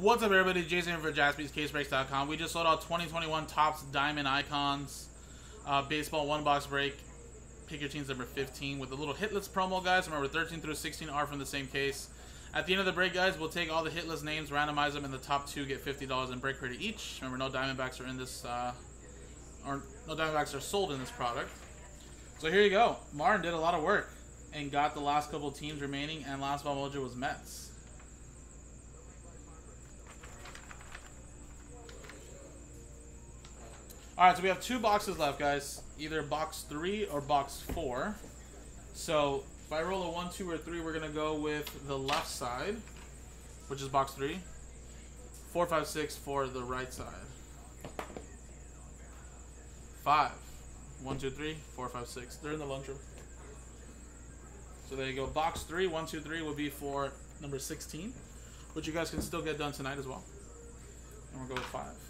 What's up, everybody? Jason here for JaspysCaseBreaks.com. We just sold out 2021 Topps Diamond Icons uh, Baseball One Box Break. Pick your teams number 15 with a little hitless promo, guys. Remember, 13 through 16 are from the same case. At the end of the break, guys, we'll take all the hitless names, randomize them, and the top two get $50 in break credit each. Remember, no Diamondbacks are in this, uh, or no Diamondbacks are sold in this product. So here you go. Martin did a lot of work and got the last couple teams remaining, and last ball mojo was Mets. Alright, so we have two boxes left, guys. Either box three or box four. So, if I roll a one, two, or three, we're going to go with the left side, which is box three. Four, five, six for the right side. Five. One, two, three, four, five, six. They're in the lunchroom. So there you go. Box three, one, two, three will be for number 16, which you guys can still get done tonight as well. And we'll go with five.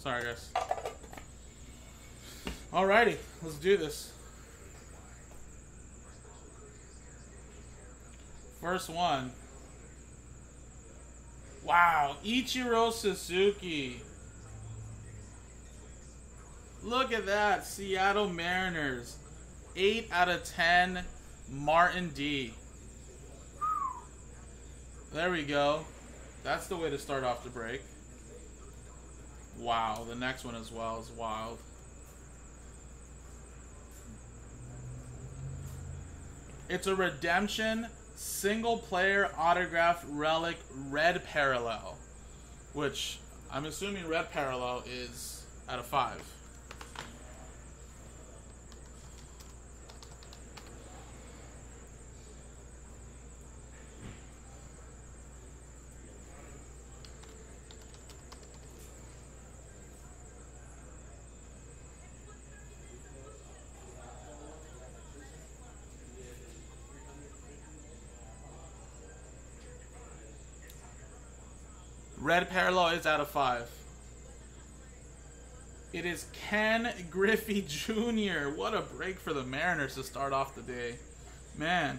Sorry, guys. Alrighty, let's do this. First one. Wow, Ichiro Suzuki. Look at that, Seattle Mariners. 8 out of 10, Martin D. There we go. That's the way to start off the break. Wow, the next one as well is wild. It's a redemption single player autograph relic red parallel, which I'm assuming red parallel is out of five. Red parallel is out of five. It is Ken Griffey Jr. What a break for the Mariners to start off the day. Man.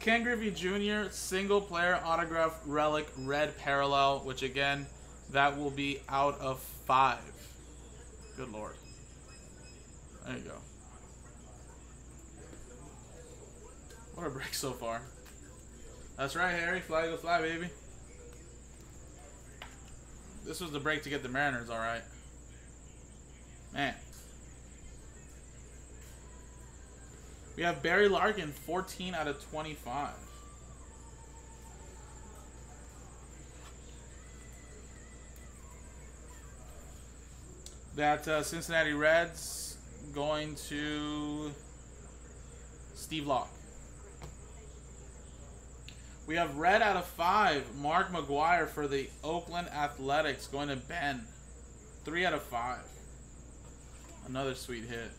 Ken Griffey Jr. single player autograph relic red parallel, which again, that will be out of five. Good lord. There you go. What a break so far. That's right, Harry. Fly go fly, baby. This was the break to get the Mariners, all right. Man. We have Barry Larkin, 14 out of 25. That uh, Cincinnati Reds going to Steve Locke. We have red out of five. Mark McGwire for the Oakland Athletics going to Ben. Three out of five. Another sweet hit.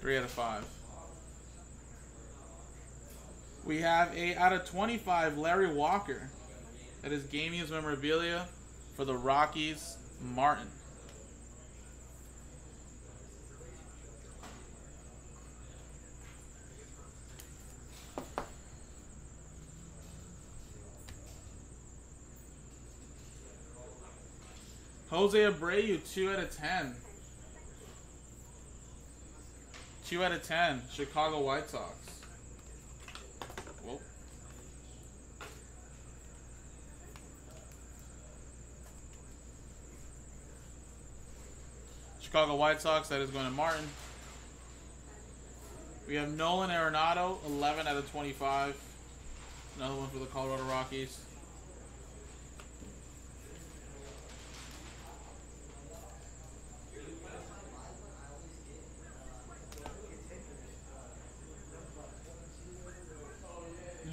Three out of five. We have a out of 25 Larry Walker. That is game use memorabilia for the Rockies. Martin. Jose Abreu, 2 out of 10. 2 out of 10. Chicago White Sox. Chicago White Sox, that is going to Martin. We have Nolan Arenado, 11 out of 25. Another one for the Colorado Rockies.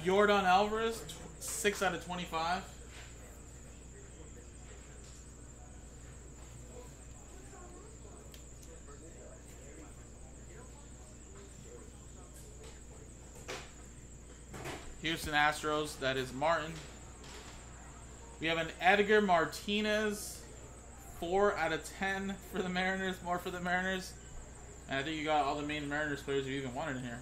Yordan Alvarez, 6 out of 25. Houston Astros, that is Martin. We have an Edgar Martinez, 4 out of 10 for the Mariners, more for the Mariners. And I think you got all the main Mariners players you even wanted in here.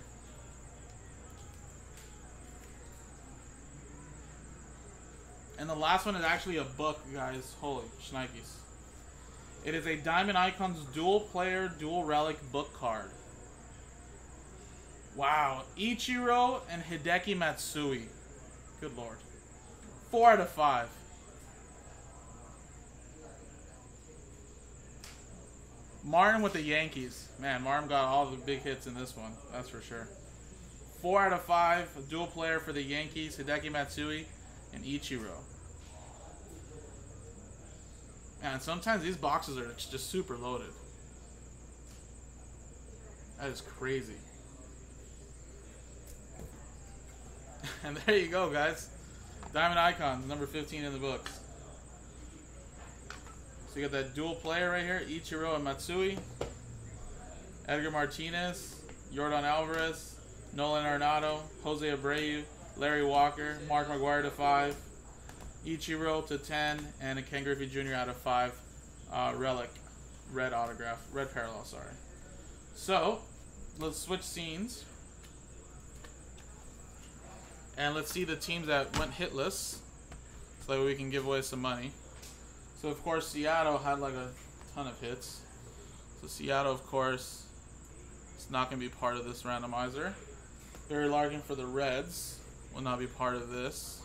And the last one is actually a book, guys. Holy shnikes. It is a Diamond Icons dual player, dual relic book card. Wow. Ichiro and Hideki Matsui. Good lord. Four out of five. Martin with the Yankees. Man, Martin got all the big hits in this one. That's for sure. Four out of five. Dual player for the Yankees. Hideki Matsui and Ichiro. And sometimes these boxes are just super loaded. That is crazy. and there you go, guys. Diamond Icons, number 15 in the books. So you got that dual player right here, Ichiro and Matsui. Edgar Martinez, Yordan Alvarez, Nolan Arenado, Jose Abreu, Larry Walker, Mark McGwire to 5, Ichiro to 10, and a Ken Griffey Jr. out of 5. Uh, relic, red autograph, red parallel, sorry. So, let's switch scenes. And let's see the teams that went hitless. So that we can give away some money. So, of course, Seattle had like a ton of hits. So, Seattle, of course, is not going to be part of this randomizer. Barry Larkin for the Reds will not be part of this.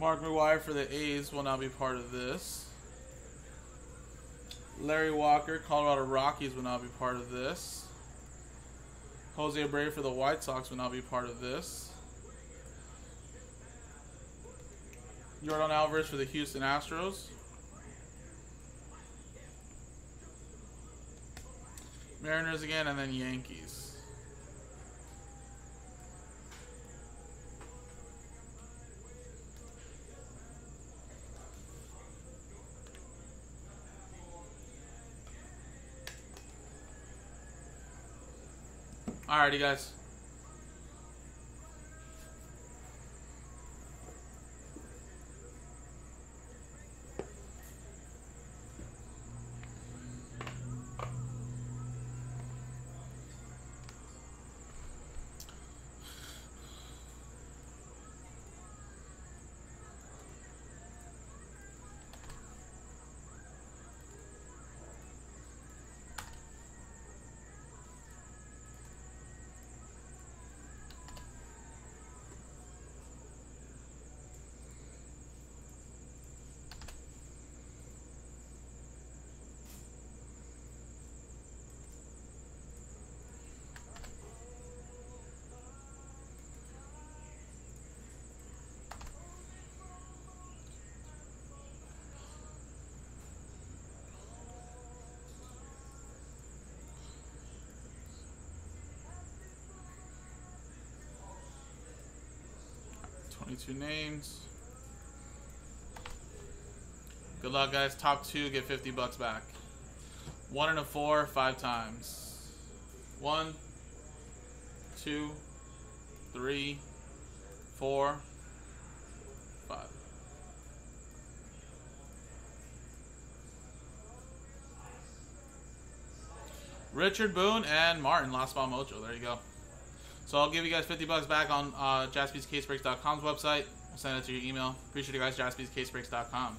Mark McGwire for the A's will not be part of this. Larry Walker, Colorado Rockies will not be part of this. Jose Abreu for the White Sox will not be part of this. Yordan Alvarez for the Houston Astros. Mariners again, and then Yankees. Alrighty, guys. Twenty-two names. Good luck, guys. Top two get 50 bucks back. One and a four, five times. One, two, three, four, five. Richard Boone and Martin, Last Ball Mojo. There you go. So I'll give you guys 50 bucks back on uh, jaspyscasebreaks.com's website. I'll send it to your email. Appreciate you guys, jaspyscasebreaks.com.